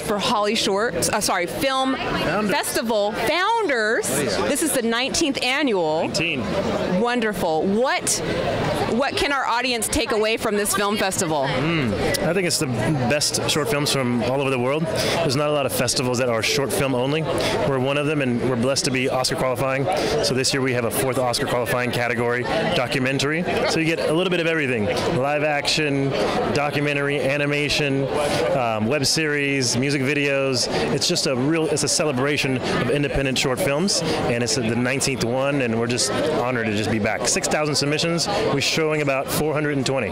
for Holly Short. Uh, sorry, Film Festival founders. This is the 19th annual. 19. Wonderful. What what can our audience take away from this film festival? I think it's the best short films from all over the world. There's not a lot of festivals that are short film only. We're one of them, and we're blessed to be Oscar qualifying. So this year we have a fourth Oscar qualifying category, documentary. So you get a little bit of everything: live action, documentary, animation, um, web series, music videos. It's just a real, it's a celebration of independent short films, and it's the 19th one, and we're just honored to just be back. 6,000 submissions. We're showing about 420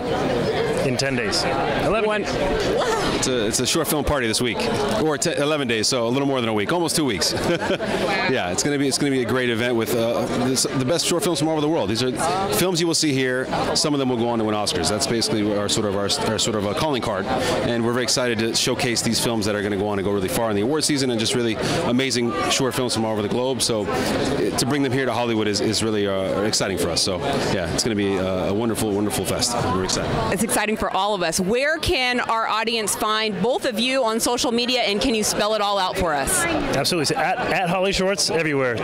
in 10 days. 11 days. It's a, it's a short film party this week, or te- 11 days, so a little more than a week, almost two weeks. yeah, it's gonna be it's gonna be a great event with uh, this, the best short films from all over the world. These are films you will see here. Some of them will go on to win Oscars. That's basically our sort of our, our sort of a calling card, and we're very excited to showcase these films that are going to go on to go really far in the award season, and just really amazing short films from all over the globe. So to bring them here to Hollywood is, is really uh, exciting for us. So yeah, it's going to be a wonderful, wonderful fest. We're excited. It's exciting for all of us. Where can our audience find both of you on social media, and can you spell it all out for us? Absolutely. So at, at Holly Shorts everywhere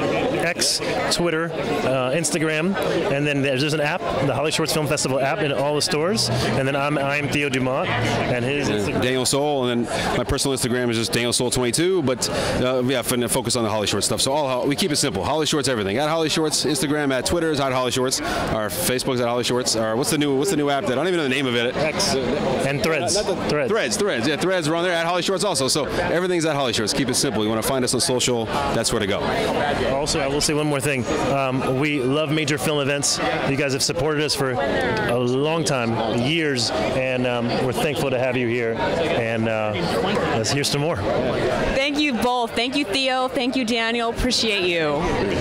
X, Twitter, uh, Instagram, and then there's, there's an app, the Holly Shorts Film Festival app, in all the stores. And then I'm, I'm Theo Dumont, and his Instagram. Daniel Sol, and then my personal Instagram is just Daniel Sol 22. But uh, yeah, fin- focus on the Holly Shorts stuff. So all we keep it simple. Holly Shorts everything. At Holly Shorts, Instagram, at Twitter is at Holly Shorts. Our Facebook's at Holly Shorts. Our what's the new what's the new app that I don't even know the name of it. X and Threads. Not the- Threads. Threads, Threads. Yeah, Threads are on there at Holly Shorts also. So everything's at Holly Shorts. Keep it simple. You want to find us on social, that's where to go. Also, I will say one more thing. Um, we love major film events. You guys have supported us for a long time, years, and um, we're thankful to have you here. And uh, let's hear some more. Thank you both. Thank you, Theo. Thank you, Daniel. Appreciate you.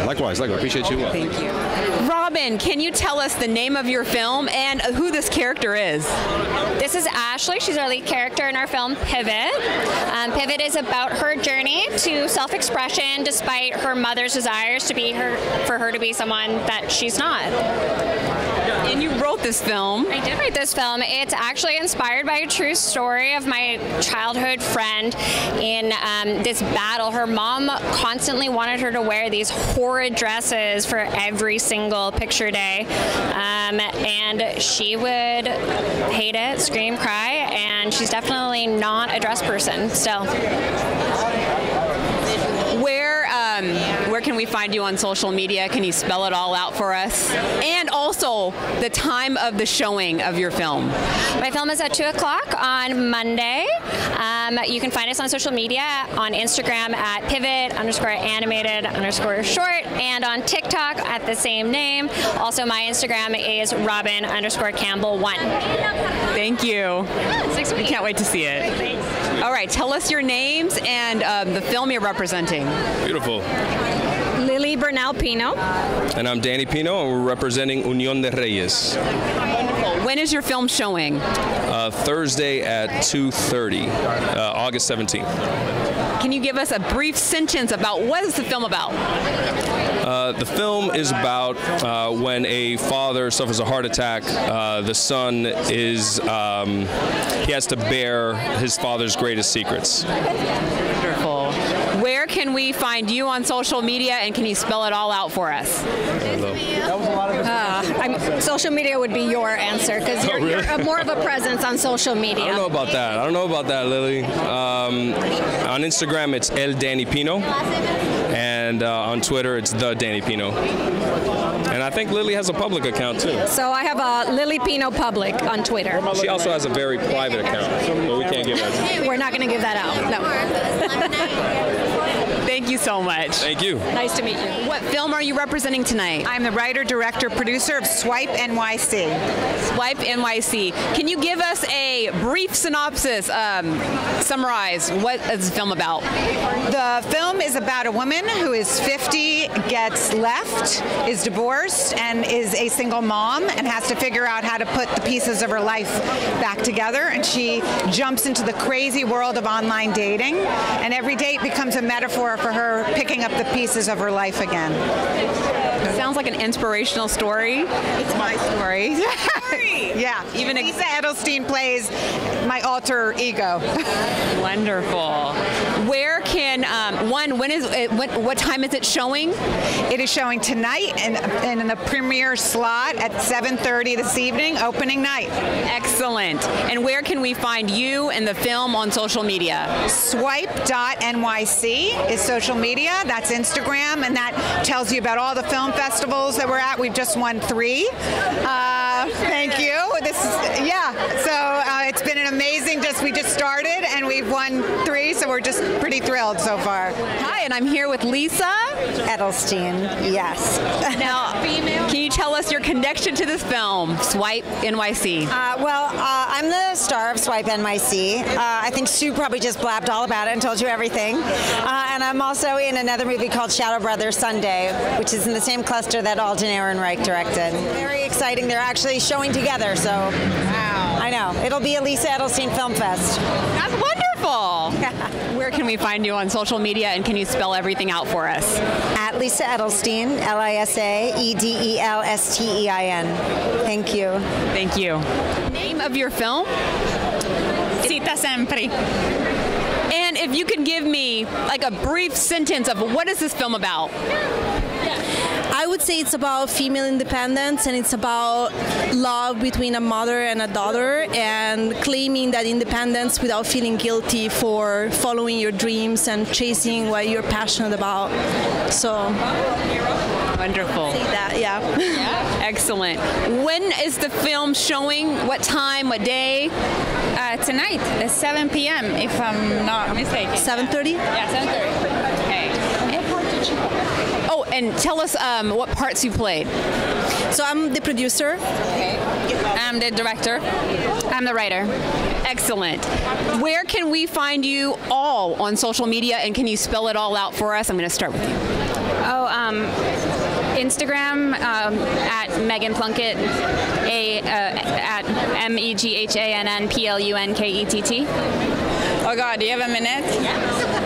Likewise, likewise. Appreciate you. Thank you. Robyn, can you tell us the name of your film and who this character is? This is Ashley. She's our lead character in our film Pivot. Um, Pivot is about her journey to self-expression, despite her mother's desires to be her for her to be someone that she's not. And you wrote this film. I did write this film. It's actually inspired by a true story of my childhood friend in um, this battle. Her mom constantly wanted her to wear these horrid dresses for every single picture day. Um, and she would hate it, scream, cry, and she's definitely not a dress person still. Where um, where can we find you on social media? Can you spell it all out for us? And also the time of the showing of your film. My film is at 2 o'clock on Monday. Um, you can find us on social media on Instagram at pivot underscore animated underscore short and on TikTok at the same name. Also, my Instagram is robyn underscore campbell one. Thank you. We can't wait to see it. All right, tell us your names and um, the film you're representing. Beautiful. Bernal Pino. And I'm Danny Pino, and we're representing Unión de Reyes. When is your film showing? Uh, Thursday at 2:30, uh, August 17th. Can you give us a brief sentence about what is the film about? Uh, the film is about uh, when a father suffers a heart attack. Uh, the son is um, he has to bear his father's greatest secrets. Wonderful. Where can we find you on social media and can you spell it all out for us? Uh, I'm, social media would be your answer because you're, really? you're a, more of a presence on social media. I media. don't know about that. I don't know about that, Lilly. Um, on Instagram, it's El Danny Pino, and uh, on Twitter, it's The Danny Pino. And I think Lilly has a public account too. So I have a Lilly Pino Public on Twitter. She also has a very private account, but we can't give that. We're not going to give that out. No. Thank you so much. Thank you. nice to meet you. What film are you representing tonight? I'm the writer, director, producer of Swipe NYC. Swipe NYC. Can you give us a brief synopsis, um, summarize what is the film about? The film is about a woman who is 50, gets left, is divorced, and is a single mom and has to figure out how to put the pieces of her life back together. And she jumps into the crazy world of online dating, and every date becomes a metaphor for her picking up the pieces of her life again. Sounds like an inspirational story. It's my story. yeah. Even Lisa Edelstein plays my alter ego. Wonderful. Where can um, one? When is it? What, what time is it showing? It is showing tonight and, and in the premiere slot at 7:30 this evening, opening night. Excellent. And where can we find you and the film on social media? Swipe.nyc is social media. That's Instagram, and that tells you about all the film festivals that we're at. We've just won three. Uh, thank you. This is yeah. So uh, it's been an amazing. Just we just started, and we've won three. We're just pretty thrilled so far. Hi, and I'm here with Lisa. Edelstein, yes. Now, can you tell us your connection to this film, Swipe NYC? Uh, well, uh, I'm the star of Swipe NYC. Uh, I think Sue probably just blabbed all about it and told you everything. Uh, and I'm also in another movie called Shadow Brothers Sunday, which is in the same cluster that Alden Ehrenreich directed. Very exciting. They're actually showing together, so. Wow. I know. It'll be a Lisa Edelstein Film Fest. That's wonderful. Where can we find you on social media, and can you spell everything out for us? At Lisa Edelstein, L I S A E D E L S T E I N. Thank you. Thank you. Name of your film? Zita Sempri. And if you could give me like a brief sentence of what is this film about? I would say it's about female independence and it's about love between a mother and a daughter and claiming that independence without feeling guilty for following your dreams and chasing what you're passionate about. So, Wonderful. that, yeah. Excellent. When is the film showing? What time? What day? Uh, tonight at 7 p.m. if I'm not mistaken. 7:30? Yeah, 7:30. Okay. Oh, and tell us um, what parts you played. So I'm the producer. Okay. I'm the director. I'm the writer. Excellent. Where can we find you all on social media, and can you spell it all out for us? I'm going to start with you. Oh, um, Instagram um, at Meghann Plunkett, a uh, at M E G H A N N P L U N K E T T. Oh God, do you have a minute? Uh,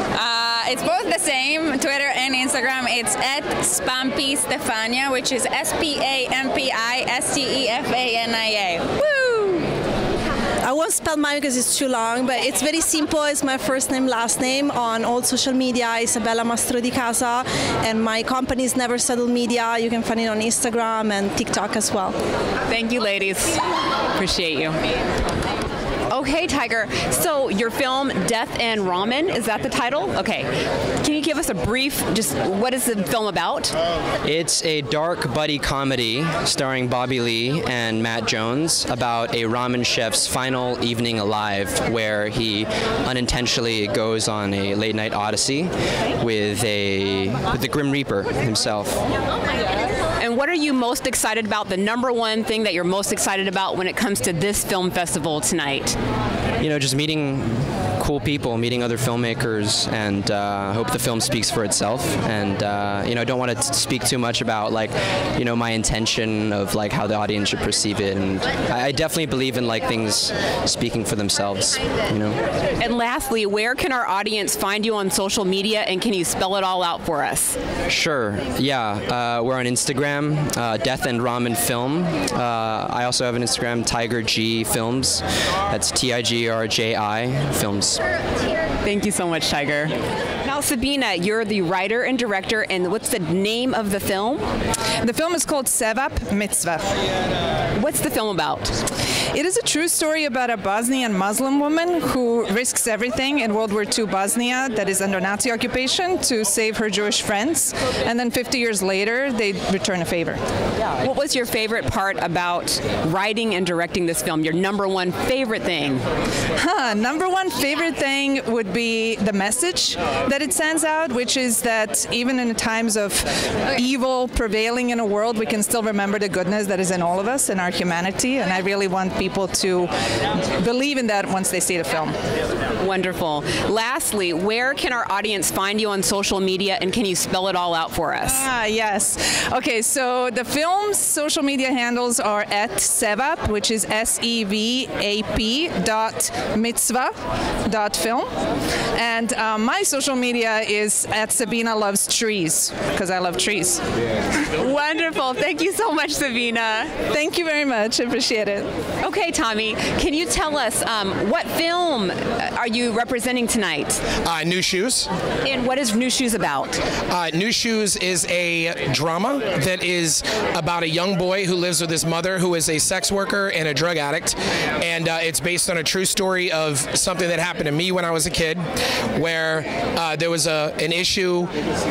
it's both the same, Twitter and Instagram. It's at Spampi Stefania, which is S P A M P I S T E F A N I A. Woo! I won't spell mine because it's too long, but it's very simple. It's my first name, last name on all social media, Isabella Mastro di Casa, and my company is Never Settle Media. You can find it on Instagram and TikTok as well. Thank you, ladies. Appreciate you. Okay, Tiger. So your film Death and Ramen is that the title? Okay. Can you give us a brief? Just what is the film about? It's a dark buddy comedy starring Bobby Lee and Matt Jones about a ramen chef's final evening alive, where he unintentionally goes on a late night odyssey with a with the Grim Reaper himself. And what are you most excited about? The number one thing that you're most excited about when it comes to this film festival tonight? You know, just meeting cool people, meeting other filmmakers, and uh, hope the film speaks for itself. And uh, you know, I don't want to speak too much about like, you know, my intention of like how the audience should perceive it. And I, I definitely believe in like things speaking for themselves. You know. And lastly, where can our audience find you on social media, and can you spell it all out for us? Sure. Yeah, uh, we're on Instagram, uh, Death and Ramen Film. Uh, I also have an Instagram, Tiger Ji Films. That's T I G R J I Films. Thank you so much, Tiger. Sabina, you're the writer and director, and what's the name of the film? The film is called Sevap Mitzvah. What's the film about? It is a true story about a Bosnian Muslim woman who risks everything in World War II Bosnia, that is under Nazi occupation, to save her Jewish friends. And then 50 years later, they return a favor. What was your favorite part about writing and directing this film? Your number one favorite thing? Huh, number one favorite thing would be the message that it sends out, which is that even in the times of evil prevailing in a world, we can still remember the goodness that is in all of us and our humanity. And I really want people to believe in that once they see the film. Wonderful. Lastly, where can our audience find you on social media and can you spell it all out for us? Ah, yes. Okay, so the film's social media handles are at Sevap, which is S E V A P dot mitzvah dot film. And um, my social media is at Sabina Loves Trees, because I love trees. Wonderful. Thank you so much, Sabina. Thank you very much. I appreciate it. Okay, Thommy, can you tell us um, what film uh, are you representing tonight? Uh, New Shoes. And what is New Shoes about? Uh, New Shoes is a drama that is about a young boy who lives with his mother, who is a sex worker and a drug addict. And uh, it's based on a true story of something that happened to me when I was a kid, where uh, there was a, an issue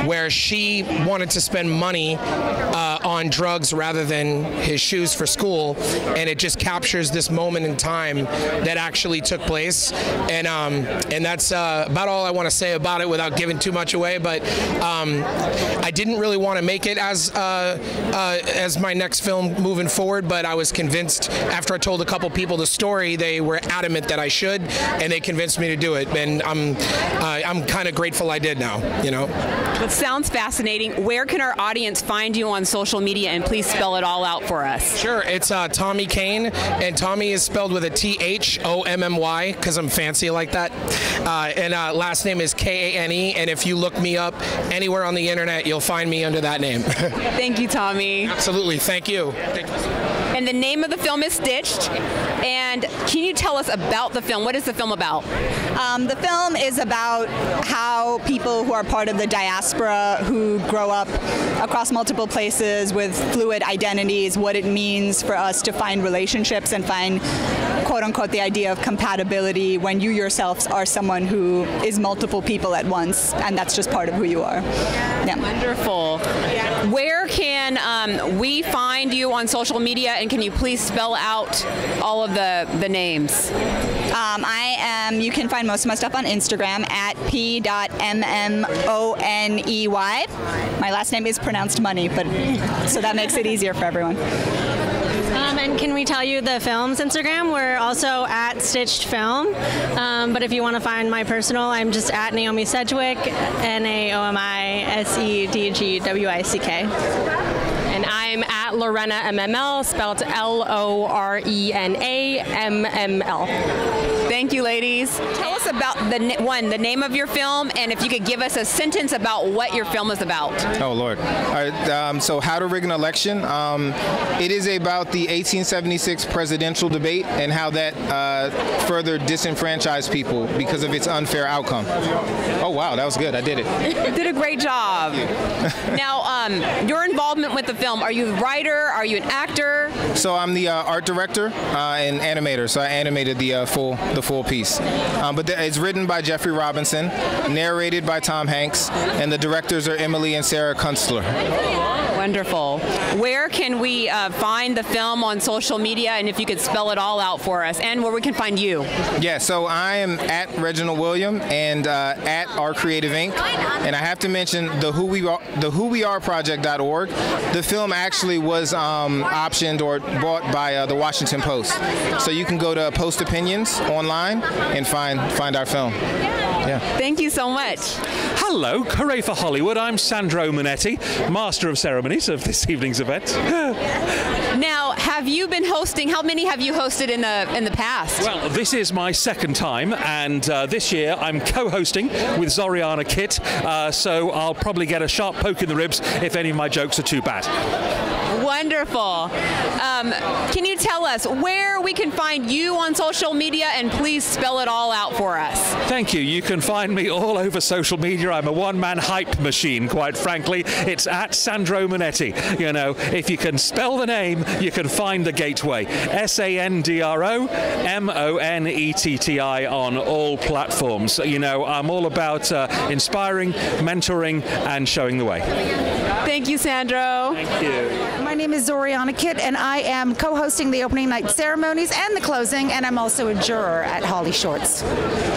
where she wanted to spend money uh, on drugs rather than his shoes for school. And it just captures this moment in time that actually took place. And, um, and that's uh, about all I want to say about it without giving too much away. But um, I didn't really want to make it as uh, uh, as my next film moving forward, but I was convinced after I told a couple people the story, they were adamant that I should, and they convinced me to do it. And I'm uh, I'm kind of grateful I did now. You know. That sounds fascinating. Where can our audience find you on social media? And please spell it all out for us. Sure, it's uh, Thommy Kane, and Thommy is spelled with a T H O M M Y because I'm fancy like that. Uh, and uh, last name is K A N E. And if you look me up anywhere on the internet, you'll find me under that name. Thank you, Thommy. Absolutely. Thank you. Thank you. And the name of the film is Stitched. And can you tell us about the film? What is the film about? Um, the film is about how people who are part of the diaspora who grow up across multiple places with fluid identities, what it means for us to find relationships and find quote unquote the idea of compatibility when you yourselves are someone who is multiple people at once and that's just part of who you are. Yeah. Wonderful. Where can um, we find you on social media and can you please spell out all of the, the names? Um, I am, you can find most of my stuff on Instagram at p.mmoney. My last name is pronounced money, but so that makes it easier for everyone. Um, and can we tell you the film's Instagram? We're also at Stitched Film. Um, but if you want to find my personal, I'm just at Naomi Sedgwick, N A O M I S E D G W I C K. And I'm at Lorena MML, spelled L O R E N A M M L. Thank you, ladies. Tell us about the one, the name of your film, and if you could give us a sentence about what your film is about. Oh Lord! All right, um, so how to rig an election? Um, it is about the 1876 presidential debate and how that uh, further disenfranchised people because of its unfair outcome. Oh wow, that was good. I did it. Did a great job. now, um, your involvement with the film, are you a writer? Are you an actor? So I'm the uh, art director uh, and animator. So I animated the uh, full the full piece. Um, but it's written by Jeffrey Robinson, narrated by Tom Hanks, and the directors are Emily and Sarah Kunstler. Wonderful. Where can we uh, find the film on social media, and if you could spell it all out for us, and where we can find you? Yeah, so I am at Reginald William and uh, at Our Creative Inc. And I have to mention the Who We Are, the Who We Are Project.org. The film actually was um, optioned or bought by uh, the Washington Post. So you can go to Post Opinions online and find find our film. Yeah. Thank you so much. Hello, hooray for Hollywood. I'm Sandro Monetti, Master of Ceremonies of this evening's event. Have you been hosting? How many have you hosted in the in the past? Well, this is my second time, and uh, this year I'm co-hosting with Zorianna Kit, uh, so I'll probably get a sharp poke in the ribs if any of my jokes are too bad. Wonderful. Um, can you tell us where we can find you on social media, and please spell it all out for us? Thank you. You can find me all over social media. I'm a one-man hype machine, quite frankly. It's at Sandro Monetti. You know, if you can spell the name, you can find the gateway. S-A-N-D-R-O M-O-N-E-T-T-I on all platforms. You know, I'm all about uh, inspiring, mentoring, and showing the way. Thank you, Sandro. Thank you. My name is Zorianna Kit, and I am co-hosting the opening night ceremonies and the closing, and I'm also a juror at Holly Shorts.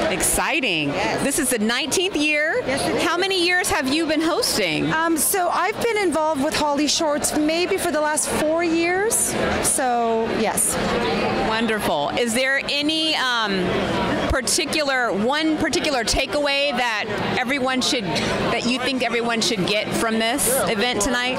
Exciting. This is the 19th year. Yes, How many years have you been hosting? Um, so I've been involved with Holly Shorts maybe for the last four years. So yes. Wonderful. Is there any um, particular one particular takeaway that everyone should that you think everyone should get from this event tonight?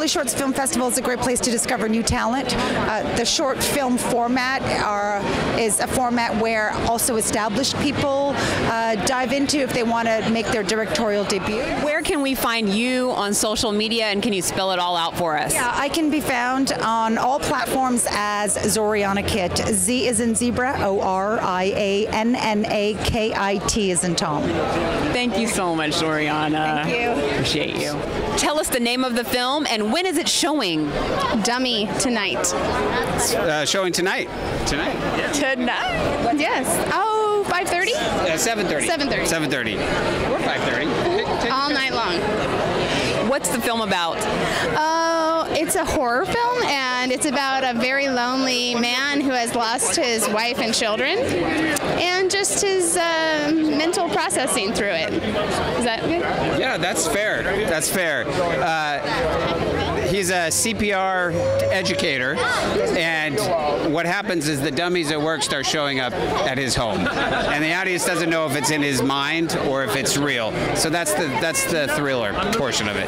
The Holly Shorts Film Festival is a great place to discover new talent. Uh, the short film format are, is a format where also established people uh, dive into if they want to make their directorial debut. Where can we find you on social media and can you spell it all out for us? Yeah, I can be found on all platforms as Zorianna Kit. Z is in zebra, O R I A N N A K I T is in Tom. Thank you so much, Zorianna. Thank you. Appreciate you. Tell us the name of the film and when is it showing? Dummy tonight. Uh, showing tonight. Tonight. Tonight? Yes. Oh, 5.30? Uh, 7:30. 7:30. 7:30. Or 5:30. All night long. What's the film about? Oh, it's a horror film, and it's about a very lonely man who has lost his wife and children, and just his uh, mental processing through it. Is that good? Yeah, that's fair. That's fair. Uh, he's a CPR educator, and what happens is the dummies at work start showing up at his home, and the audience doesn't know if it's in his mind or if it's real. So that's the that's the thriller portion of it.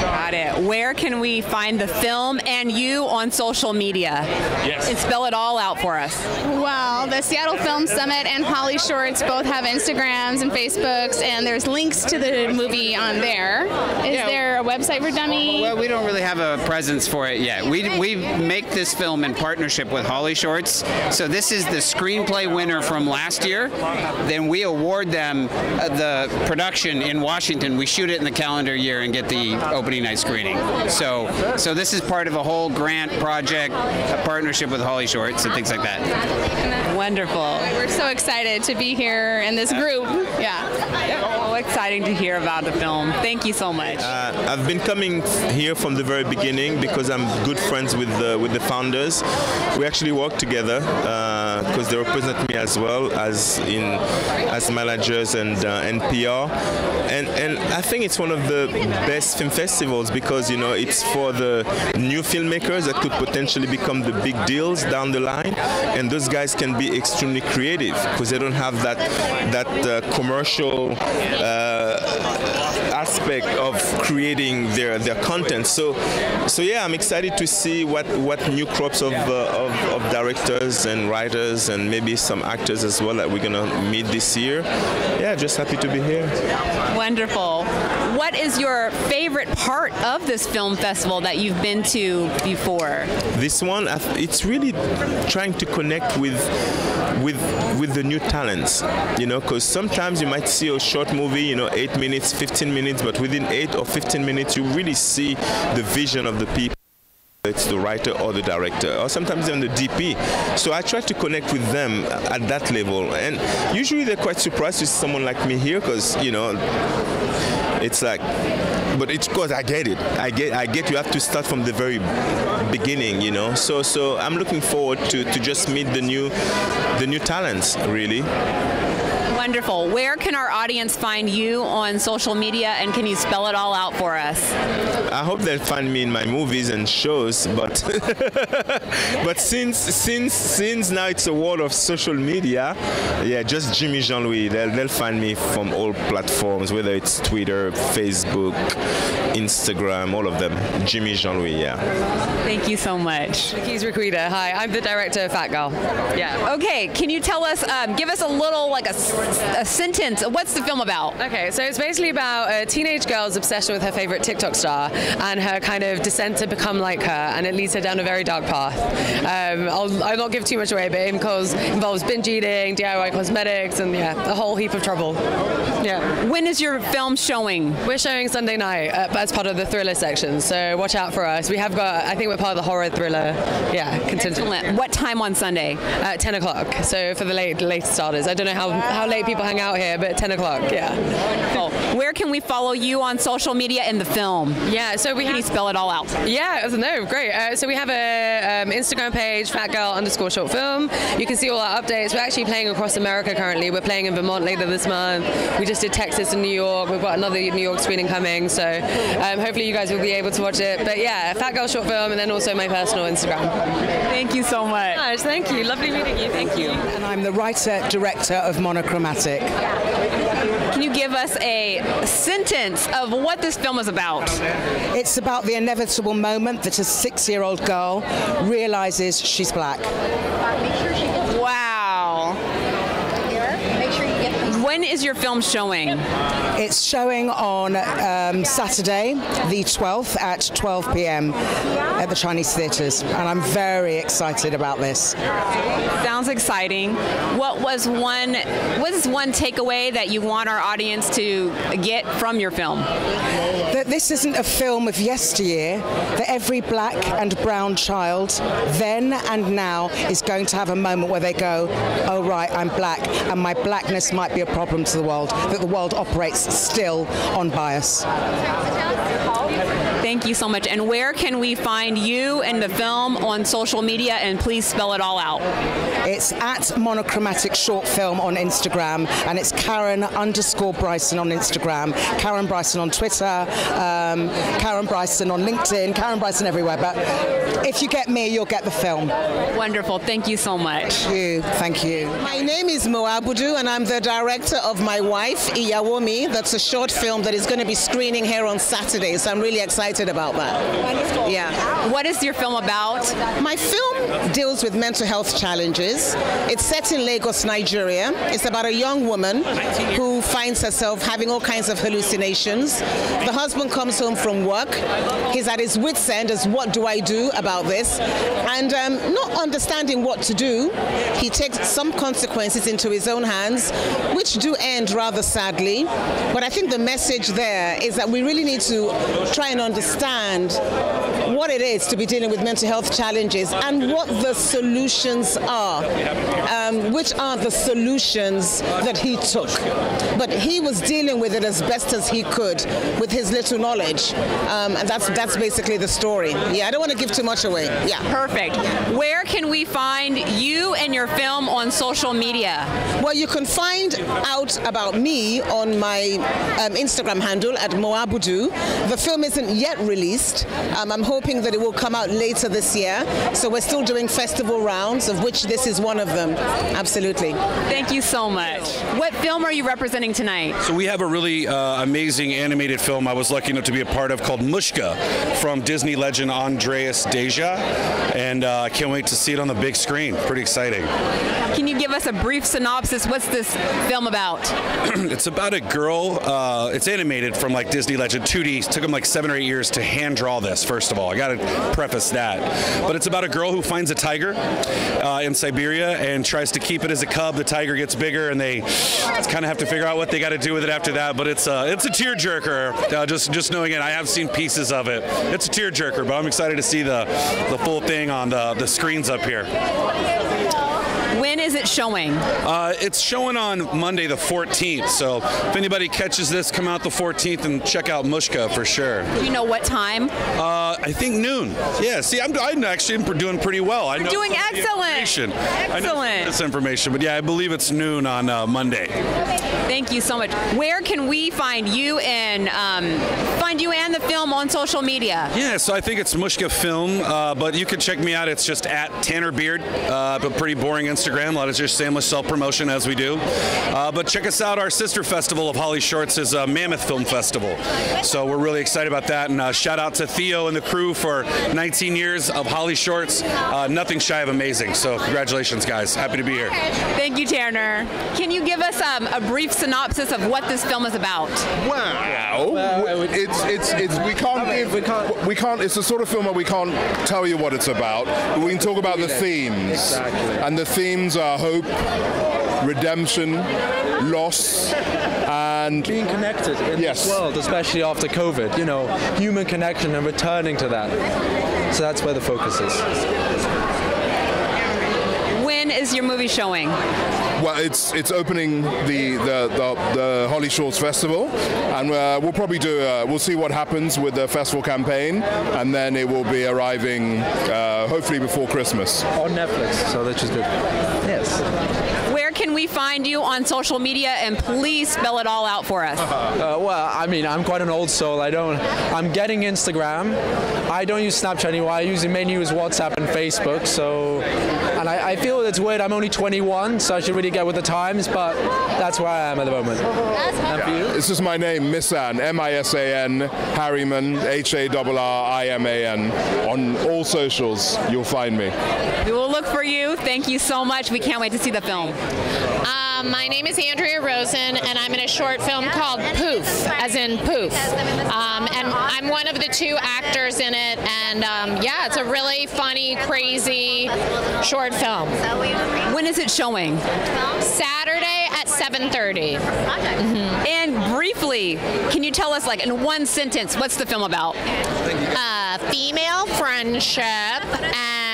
Got it. Where can we find the film and you on social media? Yes. And spell it all out for us. Well, the Seattle Film Summit and Holly Shorts both have Instagrams and Facebooks, and there's links to the movie on there. Is Yeah. there a website for Dummy? Well, we don't really have a presence for it yet. We, we make this film in partnership with Holly Shorts. So this is the screenplay winner from last year. Then we award them uh, the production in Washington. We shoot it in the calendar year and get the opening night screening. So so this is part of a whole grant project, a partnership with Holly Shorts and things like that. Wonderful. We're so excited to be here in this group. Yeah. Oh, exciting to hear about the film. Thank you so much. Uh, I've been coming here from the very beginning because I'm good friends with the, with the founders. We actually work together because they represent me as well as in as managers and uh, and PR. And and I think it's one of the best film festivals because you know it's for the new filmmakers that could potentially become the big deals down the line, and those guys can be extremely creative because they don't have that that uh, commercial. Uh, aspect of creating their, their content. So, so yeah, I'm excited to see what, what new crops of, uh, of, of directors and writers and maybe some actors as well that we're gonna meet this year. Yeah, just happy to be here. Wonderful. What is your favorite part of this film festival that you've been to before? This one, it's really trying to connect with with with the new talents, you know, because sometimes you might see a short movie, you know, eight minutes, 15 minutes, but within eight or 15 minutes, you really see the vision of the people. It's the writer or the director, or sometimes even the DP. So I try to connect with them at that level, and usually they're quite surprised to see someone like me here, because you know, it's like, but it's because I get it. I get, I get. You have to start from the very beginning, you know. So, so I'm looking forward to, to just meet the new, the new talents, really. Wonderful. Where can our audience find you on social media and can you spell it all out for us? I hope they'll find me in my movies and shows, but but since since since now it's a world of social media, yeah, just Jimmy Jean Louis. They'll, they'll find me from all platforms, whether it's Twitter, Facebook, Instagram, all of them. Jimmy Jean Louis, yeah. Thank you so much. Keys Raquita. Hi, I'm the director of Fat Girl. Yeah. Okay, can you tell us, um, give us a little, like a, s- a sentence. What's the film about? Okay, so it's basically about a teenage girl's obsession with her favorite TikTok star and her kind of descent to become like her, and it leads her down a very dark path. Um, I'll, I'll not give too much away, but it involves, involves binge eating, DIY cosmetics, and yeah, a whole heap of trouble. Yeah. When is your film showing? We're showing Sunday night uh, as part of the thriller section, so watch out for us. We have got, I think we're part of the horror thriller, yeah, contingent. Excellent. What time on Sunday? At 10 o'clock. So for the late late starters, I don't know how, how late people hang out here, but 10 o'clock, yeah. Wonderful. Where can we follow you on social media and the film? Yeah, so we can have- you spell it all out? Yeah, no, great. Uh, so we have a um, Instagram page, Fat Girl underscore short film. You can see all our updates. We're actually playing across America currently. We're playing in Vermont later this month. We just did Texas and New York. We've got another New York screening coming. So um, hopefully you guys will be able to watch it. But yeah, Fat Girl short film, and then also my personal Instagram. Thank you so much. Thank you. Lovely meeting you. Thank you. And I'm the writer director of Monochromatic. Can you give us a sentence of what this film is about? It's about the inevitable moment that a six year old girl realizes she's black. Wow. When is your film showing? It's showing on um, Saturday, the 12th at 12 p.m. at the Chinese theatres, and I'm very excited about this. Sounds exciting. What was one what is one takeaway that you want our audience to get from your film? That this isn't a film of yesteryear, that every black and brown child then and now is going to have a moment where they go, oh right, I'm black, and my blackness might be a problem to the world, that the world operates still on bias. Thank you so much. And where can we find you and the film on social media? And please spell it all out. It's at Monochromatic Short Film on Instagram, and it's Karen underscore Bryson on Instagram, Karen Bryson on Twitter, um, Karen Bryson on LinkedIn, Karen Bryson everywhere. But if you get me, you'll get the film. Wonderful. Thank you so much. Thank you. Thank you. My name is Mo Abudu, and I'm the director of My Wife, Iyawomi. That's a short film that is going to be screening here on Saturday, so I'm really excited about that. Wonderful. Yeah. What is your film about? My film deals with mental health challenges. It's set in Lagos, Nigeria. It's about a young woman who finds herself having all kinds of hallucinations. The husband comes home from work. He's at his wits' end as what do I do about this? And um, not understanding what to do, he takes some consequences into his own hands, which do end rather sadly. But I think the message there is that we really need to try and understand what it is to be dealing with mental health challenges and what the solutions are, um, which are the solutions that he took. But he was dealing with it as best as he could with his little knowledge, um, and that's that's basically the story. Yeah, I don't want to give too much away. Yeah. Perfect. Where can we find you and your film on social media? Well, you can find out about me on my um, Instagram handle at Moabudu. The film isn't yet released. Um, I'm hoping that it will come out later this year. So we're still doing festival rounds, of which this is one of them. Absolutely. Thank you so much. What film are you representing tonight? So we have a really uh, amazing animated film I was lucky enough to be a part of called Mushka from Disney legend Andreas Deja, and uh, I can't wait to see it on the big screen. Pretty exciting. Can you give us a brief synopsis? What's this film about? it's about a girl. Uh, it's animated from like Disney legend 2D. It took them like seven or eight years to hand draw this. First of all, I got to preface that. But it's about a girl who finds a tiger uh, in Siberia and tries to keep it as a cub. The tiger gets bigger, and they kind of have to figure out what they got to do with it after that. But it's uh, it's a tearjerker. Uh, just just knowing it, I have seen pieces of it. It's a tearjerker, but I'm excited to see the the full thing on the the screens up here. When it showing? Uh, it's showing on Monday the 14th. So if anybody catches this, come out the 14th and check out Mushka for sure. Do you know what time? Uh, I think noon. Yeah. See, I'm, I'm actually doing pretty well. I You're doing some of the excellent. information. I know some of Excellent. this information, but yeah, I believe it's noon on uh, Monday. Thank you so much. Where can we find you and um, find you and the film on social media? Yeah, so I think it's Mushka Film, uh, but you can check me out. It's just at Tanner Beard, uh, but pretty boring Instagram. A lot of just shameless self promotion as we do. Uh, but check us out. Our sister festival of Holly Shorts is a Mammoth Film Festival. So we're really excited about that. And uh, shout out to Theo and the crew for 19 years of Holly Shorts. Uh, nothing shy of amazing. So congratulations, guys. Happy to be here. Thank you, Tanner. Can you give us um, a brief synopsis of what this film is about? Wow, it's it's it's we can't give we can't we can't. It's the sort of film where we can't tell you what it's about. But we can talk about the themes, and the themes are hope, redemption, loss, and being connected in Yes. this world, especially after COVID. You know, human connection and returning to that. So that's where the focus is. When is your movie showing? Well, it's it's opening the the, the, the Holly Shorts Festival, and uh, we'll probably do. Uh, we'll see what happens with the festival campaign, and then it will be arriving uh, hopefully before Christmas on Netflix. So that's just good. Yes. Where can we find you on social media? And please spell it all out for us. Uh, well, I mean, I'm quite an old soul. I don't. I'm getting Instagram. I don't use Snapchat anymore. I usually mainly use WhatsApp and Facebook. So, and I, I feel it's weird. I'm only 21, so I should really get with the times. But that's where I am at the moment. And for you? This is my name, Misan, M-I-S-A-N, Harriman, H-A-R-R-I-M-A-N. On all socials, you'll find me. We will look for you. Thank you so much. We can't wait to see the film. Um, my name is Andrea Rosen, and I'm in a short film called Poof, as in poof. Um, and I'm one of the two actors in it, and um, yeah, it's a really funny, crazy short film. When is it showing? Saturday at 7:30. And briefly, can you tell us, like, in one sentence, what's the film about? Uh, female friendship and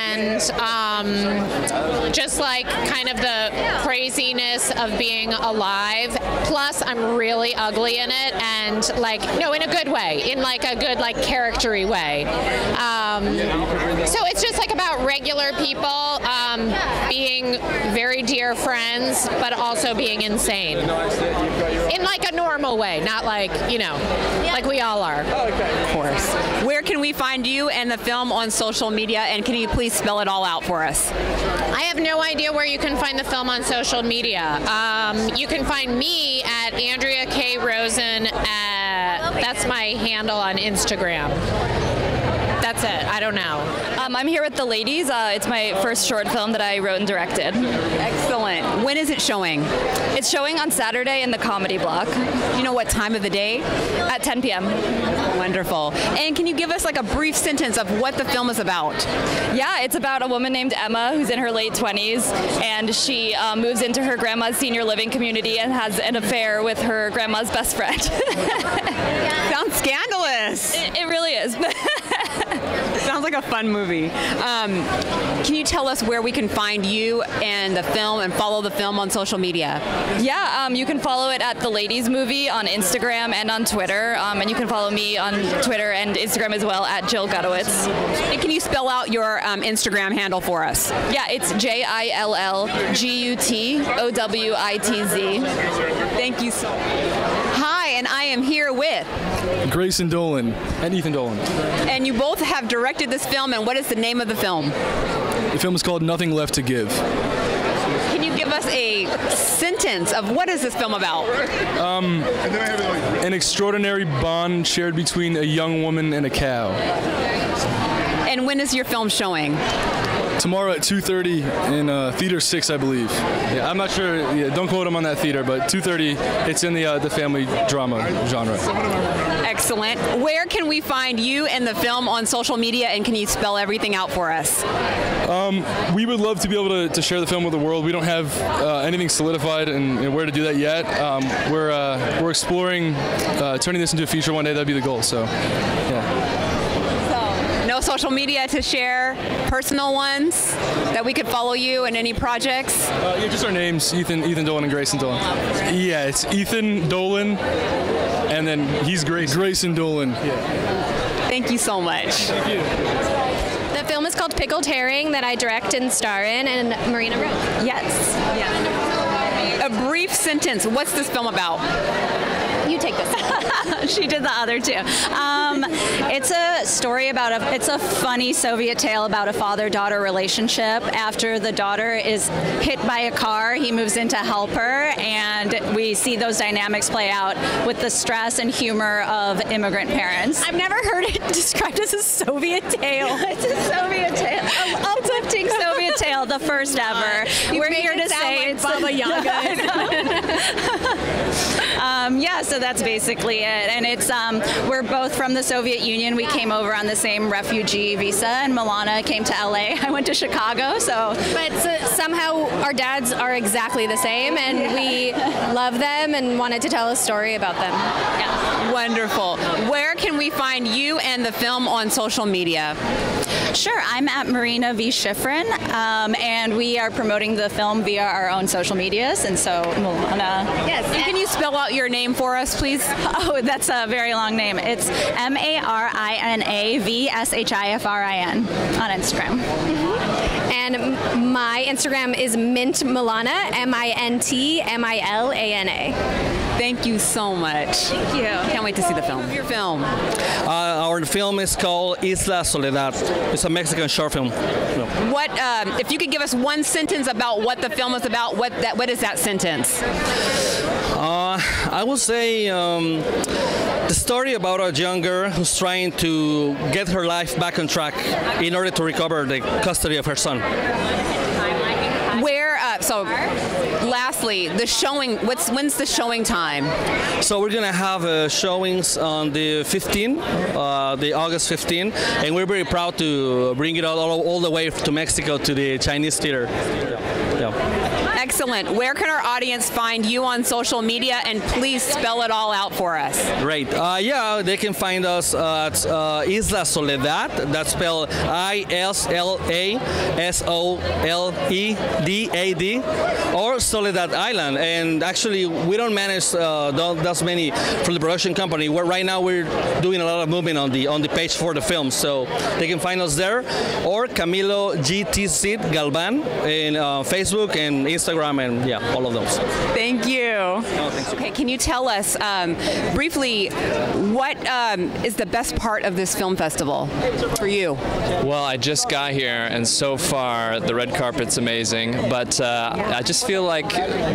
um, just like kind of the craziness of being alive. Plus, I'm really ugly in it, and like no, in a good way, in like a good like charactery way. Um, so it's just like about regular people um, being very dear friends, but also being insane in like a normal way, not like you know, like we all are. Of course. Where can we find you and the film on social media? And can you please spell it all out for us? I have no idea where you can find the film on social media. Um, you can find me at Andrea K. Rosen. At, that's my handle on Instagram. That's it. I don't know. Um, I'm here with the ladies. Uh, it's my first short film that I wrote and directed. Excellent. When is it showing? It's showing on Saturday in the comedy block. Do you know what time of the day? At 10 p.m. Wonderful. And can you give us like a brief sentence of what the film is about? Yeah, it's about a woman named Emma who's in her late 20s, and she uh, moves into her grandma's senior living community and has an affair with her grandma's best friend. Sounds scandalous. It, it really is. Sounds like a fun movie. Um, can you tell us where we can find you and the film and follow the film on social media? Yeah, um, you can follow it at The Ladies Movie on Instagram and on Twitter. Um, and you can follow me on Twitter and Instagram as well at Jill Gutowitz. And can you spell out your um, Instagram handle for us? Yeah, it's J I L L G U T O W I T Z. Thank you. So- I am here with. Grayson Dolan and Ethan Dolan. And you both have directed this film, and what is the name of the film? The film is called Nothing Left to Give. Can you give us a sentence of what is this film about? Um, an extraordinary bond shared between a young woman and a cow. And when is your film showing? Tomorrow at 2:30 in uh, Theater 6, I believe. Yeah, I'm not sure. Yeah, don't quote him on that theater, but 2:30. It's in the uh, the family drama genre. Excellent. Where can we find you and the film on social media, and can you spell everything out for us? Um, we would love to be able to, to share the film with the world. We don't have uh, anything solidified and, and where to do that yet. Um, we're uh, we're exploring uh, turning this into a feature one day. That'd be the goal. So, yeah. No social media to share, personal ones that we could follow you in any projects. Uh, yeah, just our names: Ethan, Ethan Dolan, and Grayson Dolan. Yeah, it's Ethan Dolan, and then he's Grace, Grayson Dolan. Yeah. Thank you so much. Thank you. The film is called Pickled Herring that I direct and star in, and Marina wrote. Yes. A brief sentence. What's this film about? You take this. she did the other two. Um, it's a story about a. It's a funny Soviet tale about a father-daughter relationship. After the daughter is hit by a car, he moves in to help her, and we see those dynamics play out with the stress and humor of immigrant parents. I've never heard it described as a Soviet tale. it's a Soviet tale, an uplifting Soviet tale, the first ever. You We're here to say like it's Baba Yaga. Um, yeah, so that's basically it. And it's um, we're both from the Soviet Union. We came over on the same refugee visa, and Milana came to LA. I went to Chicago, so. But so, somehow our dads are exactly the same, and we love them and wanted to tell a story about them. Wonderful. Where can we find you and the film on social media? Sure, I'm at Marina V. Shifrin, um, and we are promoting the film via our own social medias. And so, Milana. Yes. And can you spell out your name for us, please? Oh, that's a very long name. It's M A R I N A V S H I F R I N on Instagram. And my Instagram is Mint Milana, M I N T M I L A N A. Thank you so much. Thank you. Can't wait to see the film. Your film. Uh, our film is called Isla Soledad. It's a Mexican short film. What um, if you could give us one sentence about what the film is about? What that what is that sentence? Uh, I would say um, the story about a young girl who's trying to get her life back on track in order to recover the custody of her son. Where uh, so lastly, the showing what's when's the showing time? So we're gonna have uh, showings on the 15, uh, the August 15, and we're very proud to bring it all, all, all the way to Mexico to the Chinese theater. Yeah. Yeah. Excellent. Where can our audience find you on social media? And please spell it all out for us. Great. Uh, yeah, they can find us at uh, Isla Soledad. That's spelled I S L A S O L E D A D, or Soledad Island. And actually, we don't manage uh, that many for the production company. Where right now we're doing a lot of movement on the on the page for the film, so they can find us there, or Camilo GTC Galvan in uh, Facebook and Instagram, and yeah, all of those. Thank you. okay, can you tell us um, briefly what um, is the best part of this film festival for you? Well, I just got here, and so far the red carpet's amazing. But uh, I just feel like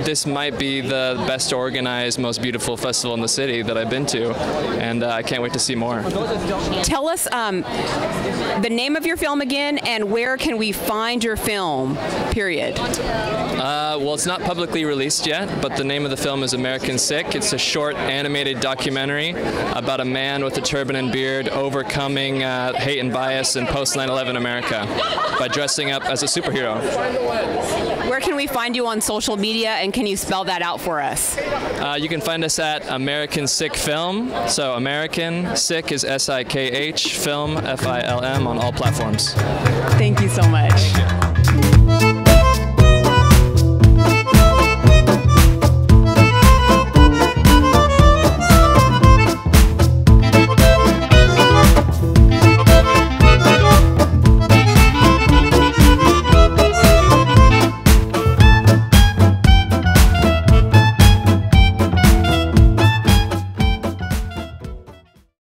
this might be the best organized, most beautiful festival in the city that I've been to, and uh, I can't wait to see more. Tell us um, the name of your film again, and where can we find your film? Period. Uh, well, it's not publicly released yet, but the name of the film is American Sikh. It's a short animated documentary about a man with a turban and beard overcoming uh, hate and bias in post 9 11 America by dressing up as a superhero. Where can we find you on social media, and can you spell that out for us? Uh, you can find us at American Sikh Film. So American Sikh is S I K H Film F I L M on all platforms. Thank you so much.